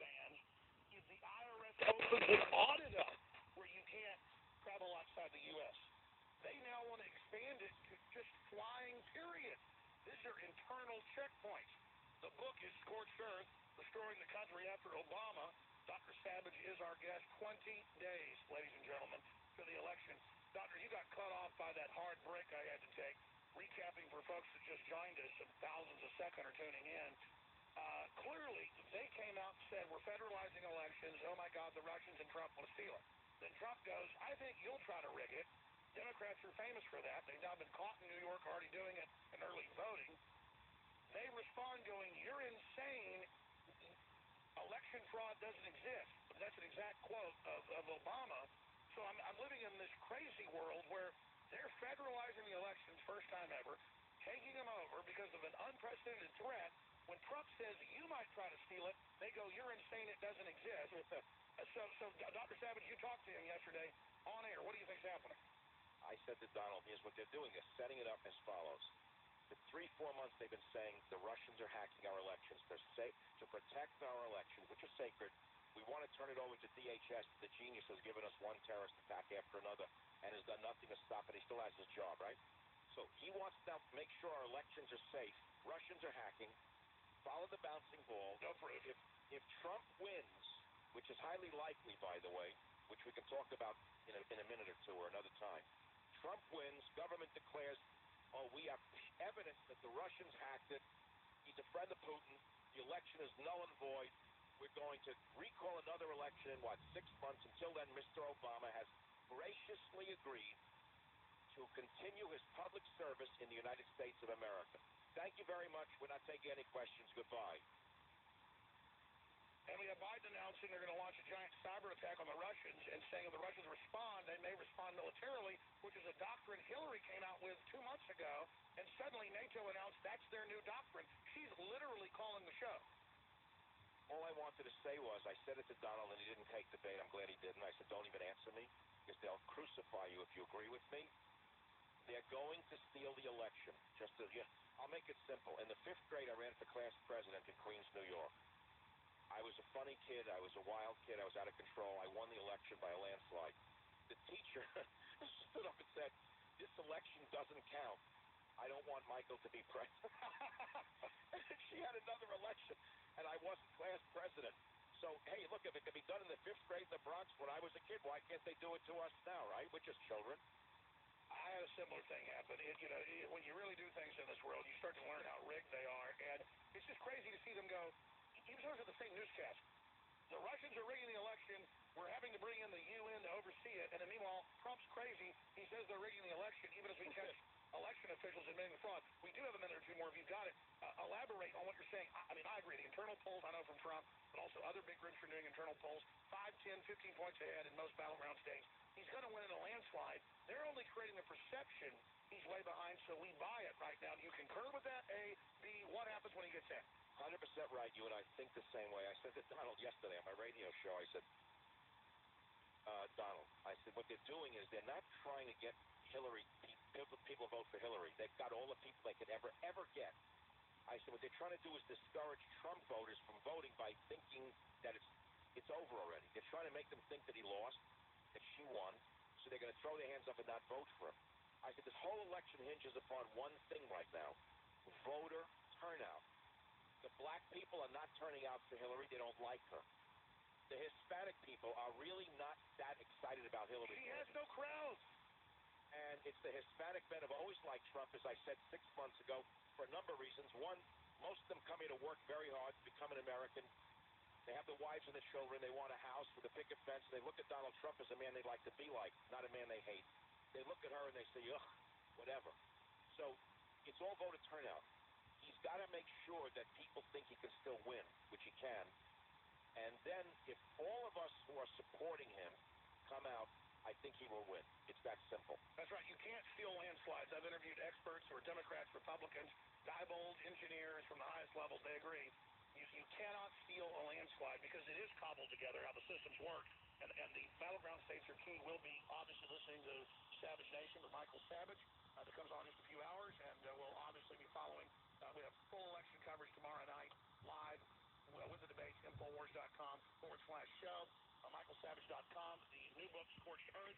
bans if the IRS opens an audit up where you can't travel outside the U.S. They now want to expand it to just flying, period. These are internal checkpoints. The book is Scorched Earth, Restoring the Country After Obama. Dr. Savage is our guest. 20 days, ladies and gentlemen, to the election. Doctor, you got cut off by that hard break I had to take. Recapping for folks that just joined us and thousands a second are tuning in. Uh, clearly, they came out and said, we're federalizing elections. Oh, my God, the Russians and Trump want to steal it. Then Trump goes, I think you'll try to rig it. Democrats are famous for that. They've now been caught in New York already doing it in early voting. They respond going, you're insane. Election fraud doesn't exist. That's an exact quote of, of Obama. So I'm, I'm living in this crazy world where they're federalizing the elections first time ever, taking them over because of an unprecedented threat. When Trump says you might try to steal it, they go, you're insane, it doesn't exist. so, so Dr. Savage, you talked to him yesterday on air. What do you think's happening? I said to Donald, here's what they're doing. They're setting it up as follows. For three, four months, they've been saying the Russians are hacking our elections. They're safe to protect our election, which is sacred. We want to turn it over to DHS. The genius has given us one terrorist attack after another and has done nothing to stop it. He still has his job, right? So he wants to make sure our elections are safe. Russians are hacking. Follow the bouncing ball. No proof. If, if Trump wins, which is highly likely, by the way, which we can talk about in a, in a minute or two or another time. Trump wins, government declares, oh, we have evidence that the Russians hacked it. He's a friend of Putin. The election is null and void. We're going to recall another election in, what, six months? Until then, Mr. Obama has graciously agreed to continue his public service in the United States of America. Thank you very much. We're not taking any questions. Goodbye. And we have Biden announcing they're going to launch a giant cyber attack on the Russians and saying if the Russians respond, they may respond militarily, which is a doctrine Hillary came out with two months ago. And suddenly NATO announced that's their new doctrine. She's literally calling the show. All I wanted to say was, I said it to Donald and he didn't take the bait. I'm glad he didn't. I said, don't even answer me because they'll crucify you if you agree with me. To steal the election. Just to, yeah, I'll make it simple. In the fifth grade, I ran for class president in Queens, New York. I was a funny kid. I was a wild kid. I was out of control. I won the election by a landslide. The teacher stood up and said, this election doesn't count. I don't want Michael to be president. she had another election, and I wasn't class president. So, hey, look, if it can be done in the fifth grade in the Bronx when I was a kid, why can't they do it to us now, right? We're just children. A similar thing happen. It, you know, it, when you really do things in this world, you start to learn how rigged they are, and it's just crazy to see them go even though it's the same newscast. The Russians are rigging the election. We're having to bring in the UN to oversee it. And then meanwhile, Trump's crazy. He says they're rigging the election, even as we catch election officials admitting the fraud. We do have a minute or two more if you've got it. Uh, elaborate on what you're saying. I, I mean, I agree. The internal polls, I know from Trump, but also other big groups are doing internal polls. 5, 10, 15 points ahead in most battleground states. He's going to win in a landslide. They're only creating a perception he's way behind, so we buy it right now. Do you concur with that? A, B, what happens when he gets in? 100% right. You and I think the same way. I said to Donald yesterday on my radio show, I said, uh, Donald, I said, what they're doing is they're not trying to get Hillary, people, people vote for Hillary. They've got all the people they could ever, ever get. I said, what they're trying to do is discourage Trump voters from voting by thinking that it's it's over already. They're trying to make them think that he lost, that she won, so they're going to throw their hands up and not vote for him. I said, this whole election hinges upon one thing right now, voter turnout. The black people are not turning out for Hillary. They don't like her. The Hispanic people are really not that excited about Hillary. She has no crowd. And it's the Hispanic men have always liked Trump, as I said six months ago, for a number of reasons. One, most of them come here to work very hard to become an American. They have the wives and the children. They want a house with a picket fence. They look at Donald Trump as a man they'd like to be like, not a man they hate. They look at her and they say, ugh, whatever. So it's all voter turnout he's got to make sure that people think he can still win, which he can. And then if all of us who are supporting him come out, I think he will win. It's that simple. That's right. You can't steal landslides. I've interviewed experts who are Democrats, Republicans, Diebold, engineers from the highest levels landslide because it is cobbled together how the systems work. And, and the battleground states are key. We'll be obviously listening to Savage Nation with Michael Savage uh, that comes on in just a few hours, and uh, we'll obviously be following. Uh, we have full election coverage tomorrow night live uh, with the debates, infowars.com forward slash show, uh, michaelsavage.com, the new book, Scorched Earth.